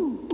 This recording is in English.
Ooh.